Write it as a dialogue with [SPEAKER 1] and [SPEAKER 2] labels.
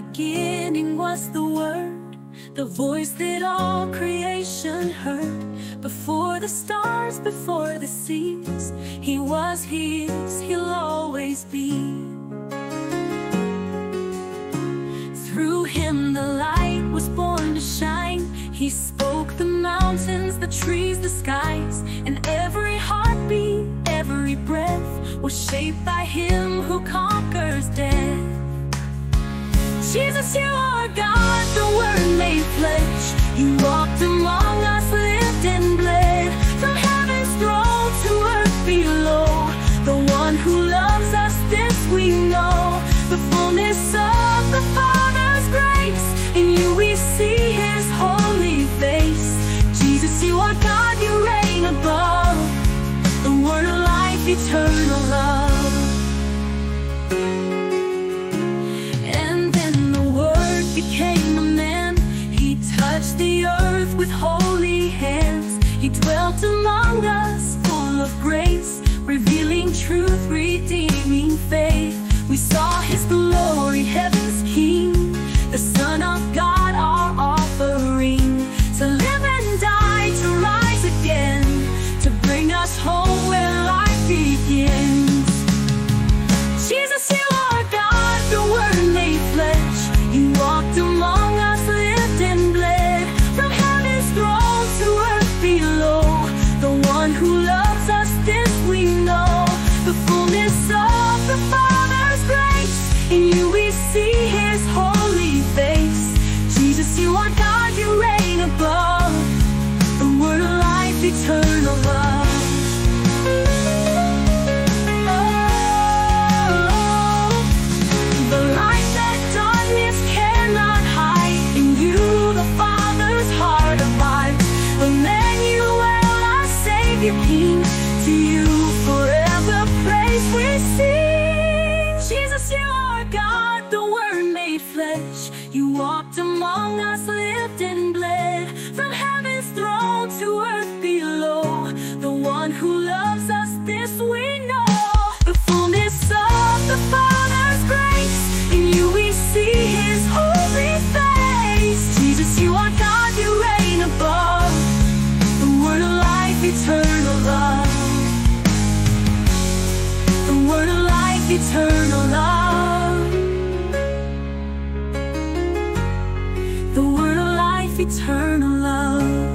[SPEAKER 1] beginning was the word, the voice that all creation heard. Before the stars, before the seas, He was His, He'll always be. Through Him the light was born to shine. He spoke the mountains, the trees, the skies, and every heartbeat, every breath was shaped by Him who conquers death. Jesus, you are God, the Word made flesh. You walked among us, lived and bled. From heaven's throne to earth below. The one who loves us, this we know. The fullness of the Father's grace. In you we see His holy face. Jesus, you are God, you reign above. The Word of life, eternal love. Us, full of grace, revealing truth, you are God, the Word made flesh. You walked among us, lived and bled. From heaven's throne to earth below. The one who loves us, this we know. The fullness of the Father's grace. In you we see His holy face. Jesus, you are God, you reign above. The Word of life, eternal love. The Word of life, eternal love